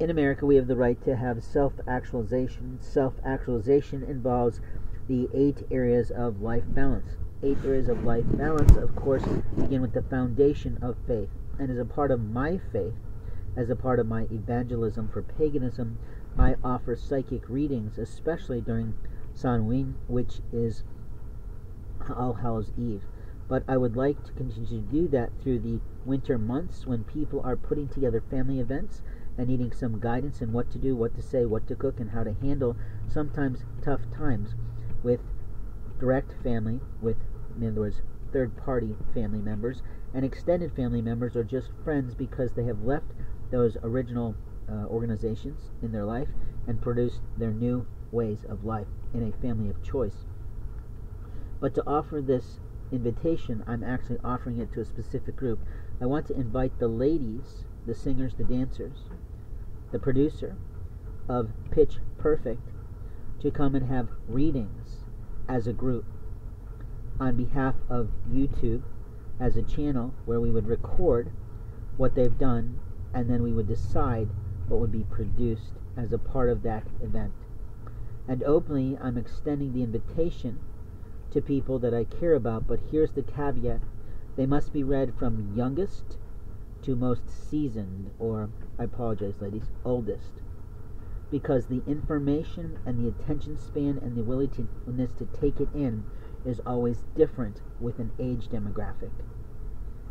in America, we have the right to have self actualization. Self actualization involves the eight areas of life balance. Eight areas of life balance, of course, begin with the foundation of faith. And as a part of my faith, as a part of my evangelism for paganism, I offer psychic readings, especially during Samhain, which is All Hallows Eve. But I would like to continue to do that through the winter months when people are putting together family events and needing some guidance in what to do, what to say, what to cook, and how to handle sometimes tough times with direct family, with, in other words, third party family members, and extended family members or just friends because they have left those original uh, organizations in their life and produced their new ways of life in a family of choice. But to offer this invitation, I'm actually offering it to a specific group. I want to invite the ladies, the singers, the dancers, the producer of Pitch Perfect, to come and have readings as a group on behalf of YouTube as a channel where we would record what they've done and then we would decide what would be produced as a part of that event. And openly, I'm extending the invitation to people that I care about, but here's the caveat they must be read from youngest to most seasoned, or, I apologize, ladies, oldest. Because the information and the attention span and the willingness to take it in is always different with an age demographic.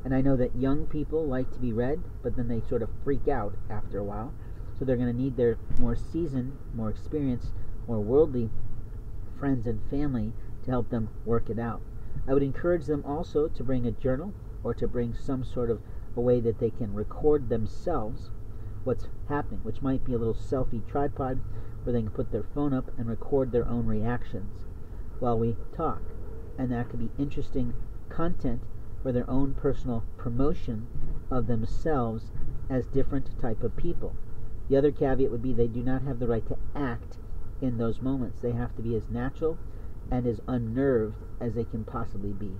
And I know that young people like to be read, but then they sort of freak out after a while. So they're going to need their more seasoned, more experienced, more worldly friends and family to help them work it out. I would encourage them also to bring a journal or to bring some sort of a way that they can record themselves what's happening, which might be a little selfie tripod where they can put their phone up and record their own reactions while we talk. And that could be interesting content for their own personal promotion of themselves as different type of people. The other caveat would be they do not have the right to act in those moments. They have to be as natural and as unnerved as they can possibly be.